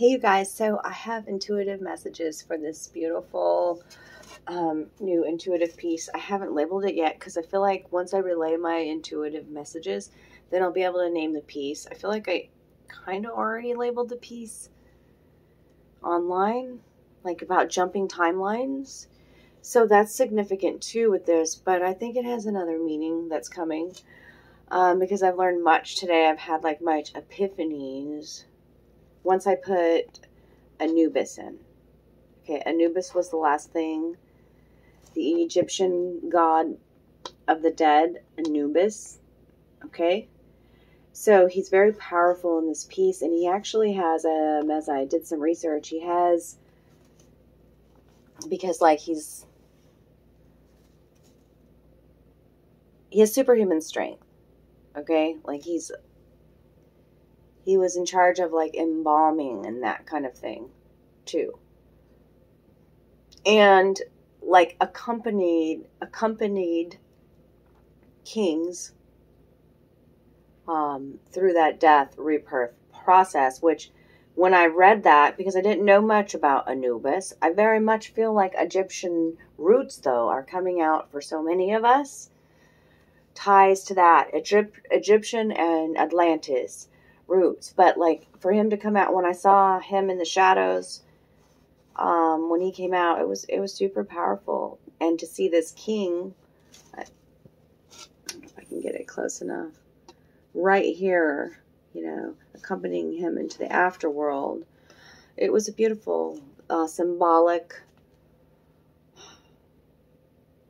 Hey, you guys. So I have intuitive messages for this beautiful um, new intuitive piece. I haven't labeled it yet because I feel like once I relay my intuitive messages, then I'll be able to name the piece. I feel like I kind of already labeled the piece online, like about jumping timelines. So that's significant too with this, but I think it has another meaning that's coming um, because I've learned much today. I've had like much epiphanies once I put Anubis in. Okay, Anubis was the last thing. The Egyptian god of the dead, Anubis. Okay, so he's very powerful in this piece, and he actually has, um, as I did some research, he has, because like he's, he has superhuman strength. Okay, like he's he was in charge of like embalming and that kind of thing too. And like accompanied accompanied kings um, through that death rebirth process which when i read that because i didn't know much about anubis i very much feel like egyptian roots though are coming out for so many of us. Ties to that Egypt, egyptian and atlantis roots. But like for him to come out when I saw him in the shadows, um, when he came out, it was it was super powerful. And to see this king, I, I can get it close enough, right here, you know, accompanying him into the afterworld. It was a beautiful, uh, symbolic.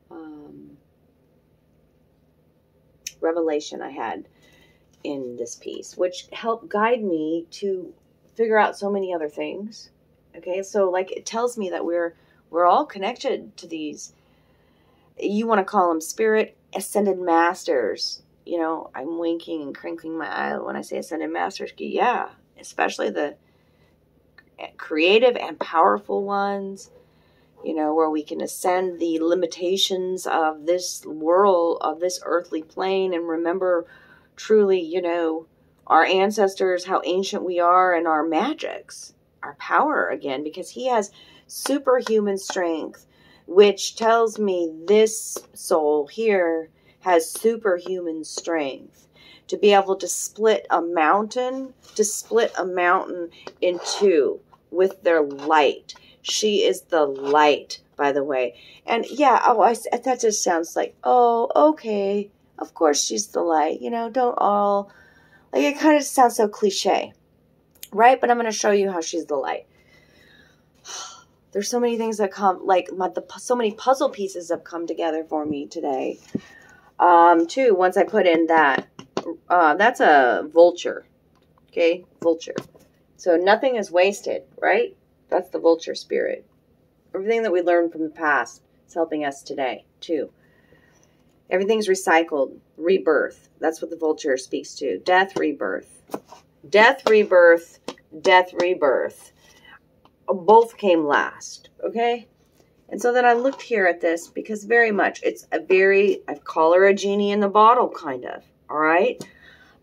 Um, revelation I had in this piece, which helped guide me to figure out so many other things. Okay, so like it tells me that we're we're all connected to these. You want to call them spirit ascended masters. You know, I'm winking and crinkling my eye when I say ascended masters. Yeah, especially the creative and powerful ones. You know, where we can ascend the limitations of this world, of this earthly plane, and remember truly, you know, our ancestors, how ancient we are, and our magics, our power again, because he has superhuman strength, which tells me this soul here has superhuman strength to be able to split a mountain, to split a mountain in two with their light. She is the light, by the way. And yeah, oh, I, that just sounds like, oh, okay of course she's the light. You know, don't all, like, it kind of sounds so cliche, right? But I'm going to show you how she's the light. There's so many things that come, like, my, the, so many puzzle pieces have come together for me today. Um, too, once I put in that, uh, that's a vulture, okay? Vulture. So nothing is wasted, right? That's the vulture spirit. Everything that we learned from the past is helping us today, too. Everything's recycled. Rebirth. That's what the vulture speaks to. Death, rebirth. Death, rebirth. Death, rebirth. Both came last. Okay? And so then I looked here at this because very much it's a very, I call her a genie in the bottle, kind of. All right?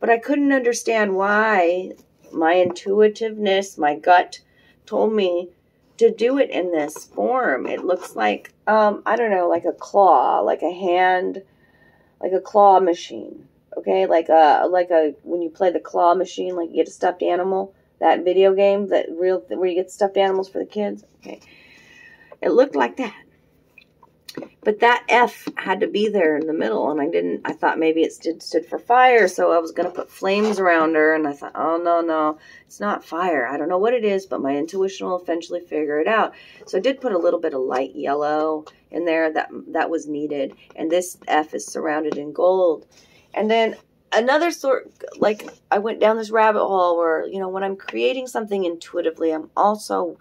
But I couldn't understand why my intuitiveness, my gut told me to do it in this form. It looks like, um, I don't know, like a claw, like a hand like a claw machine. Okay, like a like a when you play the claw machine, like you get a stuffed animal. That video game, that real where you get stuffed animals for the kids. Okay, it looked like that. But that F had to be there in the middle, and I didn't. I thought maybe it stood stood for fire, so I was gonna put flames around her, and I thought, oh no no, it's not fire. I don't know what it is, but my intuition will eventually figure it out. So I did put a little bit of light yellow in there that that was needed, and this F is surrounded in gold, and then another sort like I went down this rabbit hole where you know when I'm creating something intuitively, I'm also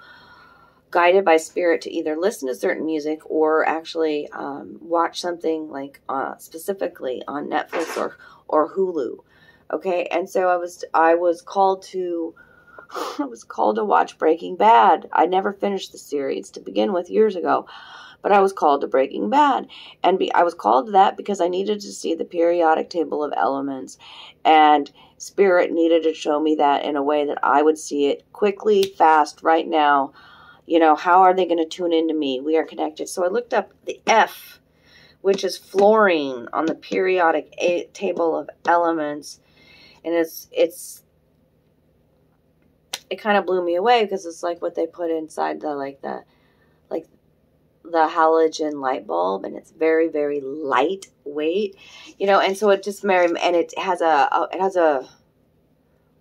guided by spirit to either listen to certain music or actually um, watch something like uh, specifically on Netflix or or Hulu. Okay, and so I was I was called to I was called to watch Breaking Bad. I never finished the series to begin with years ago, but I was called to Breaking Bad, and be, I was called to that because I needed to see the periodic table of elements, and Spirit needed to show me that in a way that I would see it quickly, fast, right now. You know, how are they going to tune into me? We are connected. So I looked up the F, which is fluorine on the periodic table of elements. And it's, it's, it kind of blew me away because it's like what they put inside the, like the, like the halogen light bulb and it's very very lightweight you know and so it just and it has a it has a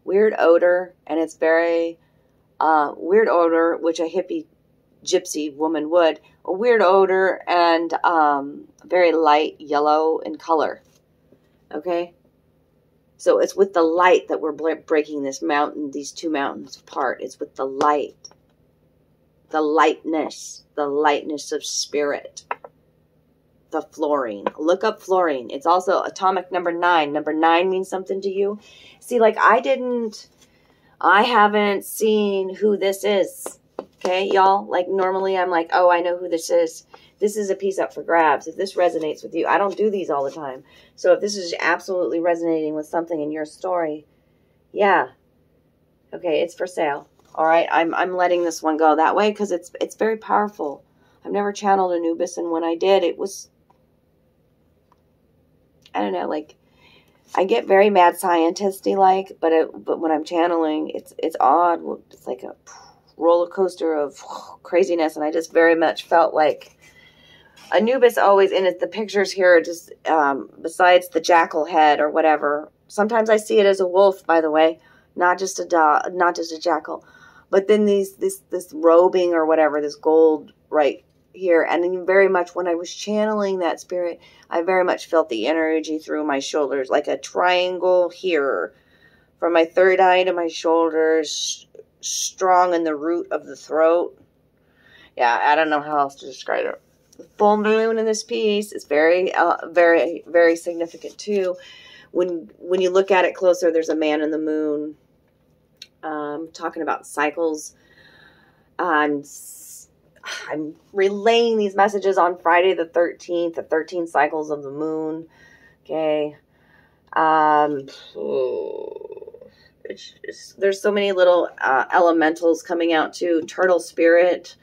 weird odor and it's very uh, weird odor which a hippie gypsy woman would a weird odor and um, very light yellow in color okay so it's with the light that we're breaking this mountain these two mountains apart it's with the light the lightness, the lightness of spirit. The fluorine. Look up fluorine. It's also atomic number nine. Number nine means something to you. See, like I didn't, I haven't seen who this is. Okay, y'all? Like normally I'm like, oh, I know who this is. This is a piece up for grabs. If this resonates with you, I don't do these all the time. So if this is absolutely resonating with something in your story, yeah. Okay, it's for sale. All right, I'm I'm letting this one go that way because it's it's very powerful. I've never channeled Anubis, and when I did, it was I don't know, like I get very mad scientisty like, but it, but when I'm channeling, it's it's odd. It's like a roller coaster of craziness, and I just very much felt like Anubis always in it. The pictures here, just um, besides the jackal head or whatever. Sometimes I see it as a wolf, by the way, not just a dog, not just a jackal. But then these this this robing or whatever, this gold right here, and very much when I was channeling that spirit, I very much felt the energy through my shoulders, like a triangle here, from my third eye to my shoulders, strong in the root of the throat. Yeah, I don't know how else to describe it. The full moon in this piece is very, uh, very, very significant too. When when you look at it closer, there's a man in the moon um, talking about cycles. I'm I'm relaying these messages on Friday the 13th, the 13 cycles of the moon. Okay. Um, it's, there's so many little uh, elementals coming out too. Turtle spirit,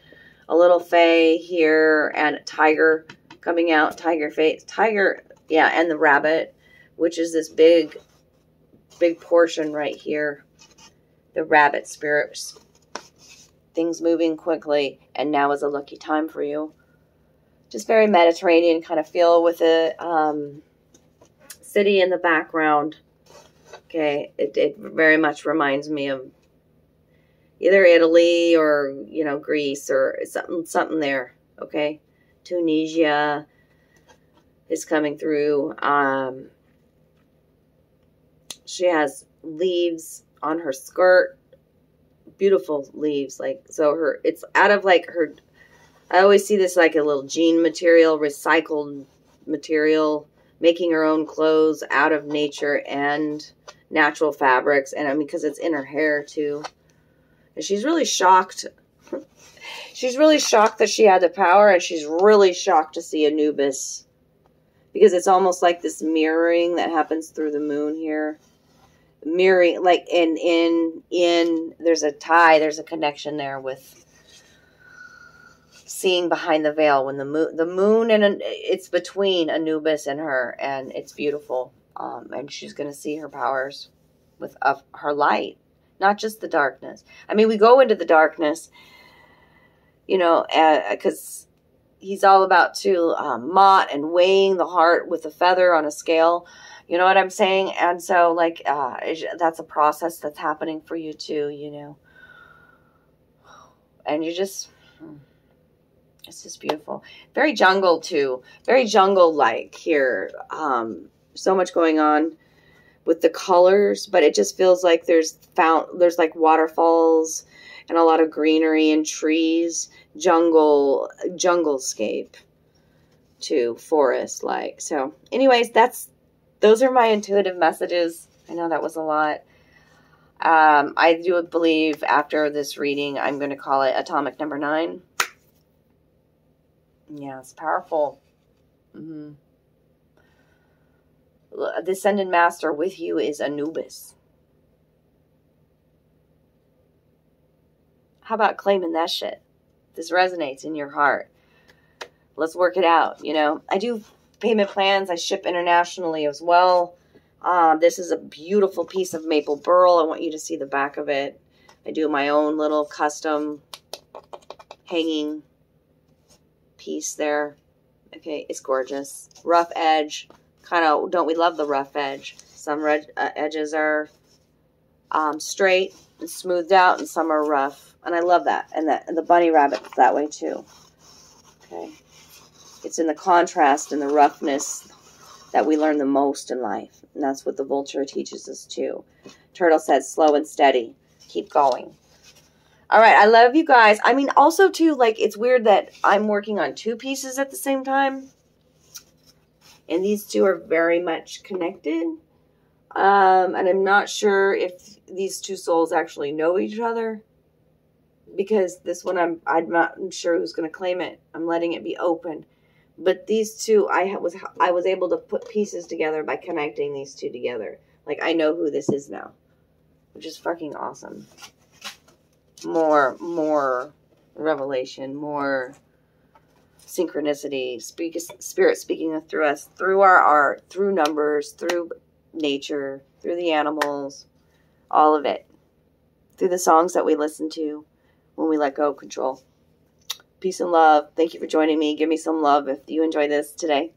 a little fae here, and tiger coming out. Tiger face, tiger, yeah, and the rabbit, which is this big, big portion right here the rabbit spirits. Things moving quickly, and now is a lucky time for you. Just very Mediterranean kind of feel with a um, city in the background. Okay, it, it very much reminds me of either Italy or you know Greece or something something there. Okay, Tunisia is coming through. Um, she has leaves on her skirt. Beautiful leaves. Like, so her, it's out of like her, I always see this like a little jean material, recycled material, making her own clothes out of nature and natural fabrics. And I mean, because it's in her hair too. And she's really shocked. she's really shocked that she had the power, and she's really shocked to see Anubis. Because it's almost like this mirroring that happens through the moon here mirroring like in in in there's a tie there's a connection there with seeing behind the veil when the moon the moon and it's between anubis and her and it's beautiful. Um, and she's to see her powers with uh, her light not just the darkness. I mean we go into the darkness you know because uh, he's all about to um, Ma'at and weighing the heart with a feather on a scale you know what I'm saying? And so, like, uh, that's a process that's happening for you too, you know. And you just, hmm, it's just beautiful. Very jungle too. Very jungle like here. Um, so much going on with the colors, but it just feels like there's found there's like waterfalls and a lot of greenery and trees, jungle junglescape to forest like. So, anyways, that's those are my intuitive messages. I know that was a lot. Um, I do believe after this reading, I'm going to call it Atomic Number Nine. Yeah, it's powerful. Mm -hmm. The Ascended Master with you is Anubis. How about claiming that shit? This resonates in your heart. Let's work it out, you know? I do payment plans. I ship internationally as well. Um, this is a beautiful piece of maple burl. I want you to see the back of it. I do my own little custom hanging piece there. Okay, it's gorgeous. Rough edge. Kind of, don't we love the rough edge? Some red, uh, edges are um, straight and smoothed out, and some are rough. And I love that. And the, and the bunny rabbit's that way too. Okay. It's in the contrast and the roughness that we learn the most in life. And that's what the vulture teaches us too. Turtle says, slow and steady. Keep going. All right, I love you guys. I mean, also too, like it's weird that I'm working on two pieces at the same time, and these two are very much connected. Um, and I'm not sure if these two souls actually know each other because this one I'm I'm not sure who's going to claim it. I'm letting it be open. But these two, I was I was able to put pieces together by connecting these two together. Like I know who this is now, which is fucking awesome more more revelation, more synchronicity, speak, spirit speaking through us, through our art, through numbers, through nature, through the animals, all of it, through the songs that we listen to when we let go of control. Peace and love. Thank you for joining me. Give me some love if you enjoy this today.